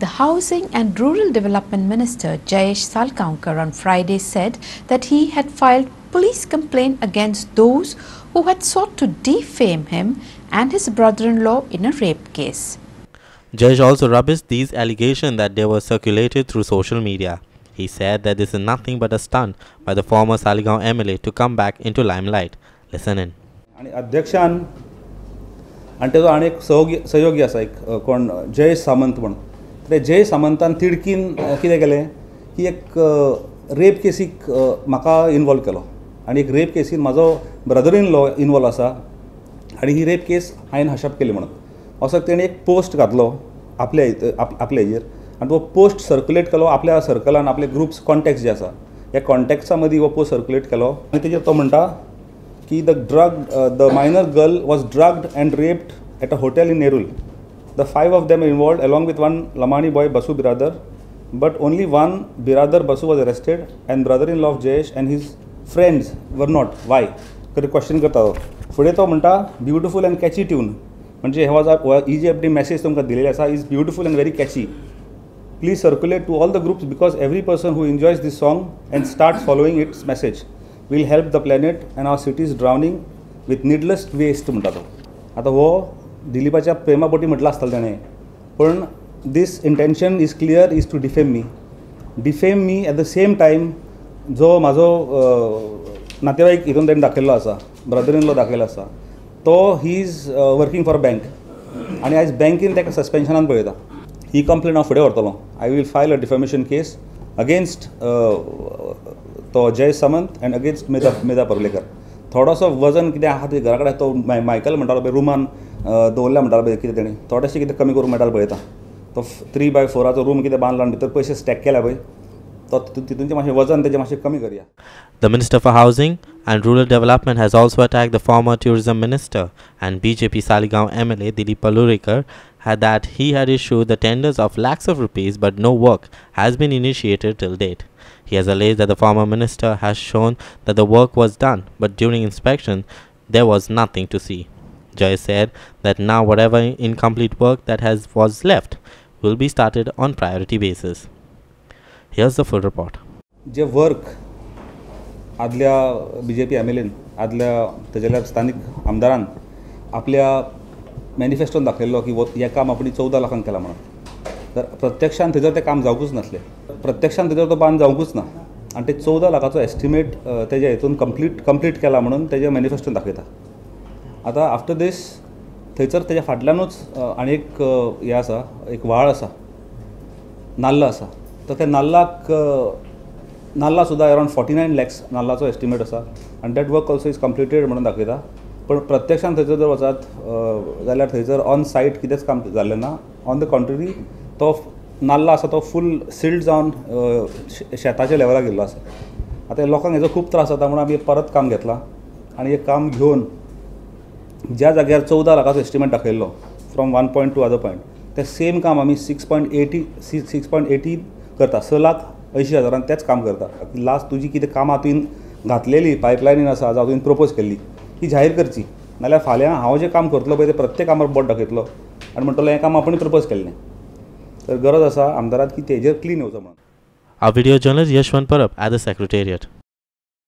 The Housing and Rural Development Minister Jayesh Salgaonkar on Friday said that he had filed police complaint against those who had sought to defame him and his brother-in-law in a rape case. Jayesh also rubbished these allegations that they were circulated through social media. He said that this is nothing but a stunt by the former Saligaon MLA to come back into limelight. Listen in. आणि अध्यक्षान आनी तेजो आनी एक सहयोगी सहयोगी आसा एक अ, कोण जय सामंत म्हूण ते जय सामंतान तिडकीन कितें केलें? की एक रेप केसीक म्हाका इनवॉल्व केलो. आनी एक रेप केसीन म्हाजो ब्रदर इन लॉ इनवॉल्व आसा. आनी ही रेप केस हांवें हशप केली म्हणून. असो तेणें एक पोस्ट घातलो आपल्या आपल्या हेजेर. आनी तो पोस्ट सर्क्युलेट केलो आपल्या सर्कलान आपले ग्रुप्स कॉन्टॅक्ट्स जे आसा. ह्या कॉन्टॅक्ट्सा मदीं हो पोस्ट सर्क्युलेट केलो. आनी तेजेर तो म्हणटा की the drug the minor girl was drugged and raped at a hotel in Nerul The five of them involved, along with one Lamani boy, Basu Biradar, but only one Biradar Basu was arrested, and brother-in-law of Jayesh and his friends were not. Why? Question करता तो फुडें तो म्हणटा beautiful and catchy tune म्हणजे हे was he जी आपली message तुमकां दिलेली आसा is beautiful and very catchy please circulate to all the groups because every person who enjoys this song and start following its message will help the planet and our cities drowning with needless waste म्हणटा तो आतां हो दिलीपाच्या प्रेमापोटी म्हटलं असतं ताणें पण this intention is clear is to defame me defame me at the same time जो म्हाजो नातेवाईक हितून ताणें दाखयल्लो आसा ब्रदर इन लॉ दाखयलो आसा तो he is working for bank आनी आयज बँकेन ताका सस्पेन्शनान पळयता ही कंप्लेन हांव फुडें व्हरतलो I will file a defamation case against तो जय सामंत अँड अगेन्स्ट मेधा मेधा पर्लेकर थोडंसं वजन किती आहे ते घराकडे तो माय मायकल म्हणतात बाई रुमान दोल्ला म्हणतात बाई किती त्याने थोडेसे किती कमी करून मेटाल पळयता तो थ्री बाय फोराचा रूम किती बांधला आणि भीत पैसे स्टॅक केला बाई तो तिथून जे मासे वजन त्याचे मासे कमी करूया the minister for housing and rural development has also attack the former tourism minister and B J P Saligao M L A Dilip Palorekar had that he had issued the tenders of lakhs of rupees but no work has been initiated till date. He has alleged that the former minister has shown that the work was done but during inspection there was nothing to see. Jay said that now whatever incomplete work that has was left will be started on priority basis. Here's the full report. जे work आदल्या बी J P M L N आदल्या तेजेल्या स्थानीक आमदारान आपल्या मॅनिफेस्टोन दाखयल्लो की वो हें काम आपण चवदा लाखांक केलां म्हणून तर प्रत्यक्षान थंयसर तें काम जावंकूच नासलें प्रत्यक्षान थंयसर तो बांद जावंकूच ना. आनी ते चवदा लाखाचो एस्टिमेट तेज्या हितून कंप्लीट कंप्लीट केला म्हणून तेजे मॅनिफेस्टोन दाखयता आतां आफ्टर दीस थंयसर तेज्या फाटल्यानूच आनी एक हें आसा एक व्हाळ आसा नाल्ल आसा तर त्या नाल्लाक नाल्ला सुद्दां अरावंड फॉर्टी नायन लॅक्स नाल्लाचो एस्टिमेट आसा आनी that work also is completed म्हणून दाखयता पण प्रत्यक्षान थंयसर जर वचात जाल्यार थंयसर ऑन सायट कितेंच काम जाल्लें ना ऑन द कॉन्ट्ररी तो नाल्ला आसा तो फूल सिल्ड जावन शे- शेताच्या लेवलाक गेल्लो आसा आतां लोकांक हेजो खूब त्रास जाता म्हणून आमी परत काम घेतलां. आनी एक काम घेवन ज्या जाग्यार चवदा लाखाचो estimate दाखयल्लो from one point to other point तें सेम काम आमी six point eighty six six point eighty करता. स लाख अंयशीं हजारान तेंच काम करता. लास्ट तुजी कितें कामां तुवें घातलेली पायपलायनीन आसा जावं तुवें प्रपोज केल्ली ती जाहीर करची. नाल्यार फाल्यां हांव जें काम करतलो पळय तें प्रत्येक कामार बोट दाखयतलो आनी म्हणटलो हें काम आपणें प्रपोज केल्लें तर गरज असा आमदारात की तेजर क्लीन होतं मग हा video journalist Yashwant Parab at the secretariat